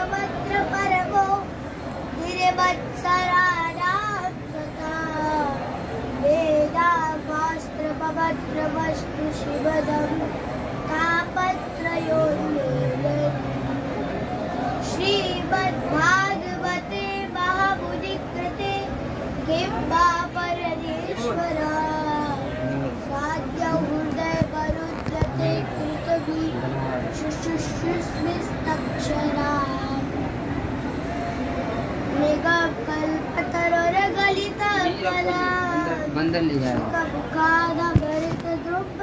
सर्वत्र परवो गिरिवत्सराराक्षता वेदाभास्त्रपवत्रवस्तु शिवदं तापत्रयोन्मेले श्रीमद्भागवते महाबुधिकृते किम्बा परमेश्वरा। साध्य हृदय करुद्यते कृतभी। बंदर ले जाए शुकमुखादभरित द्रुप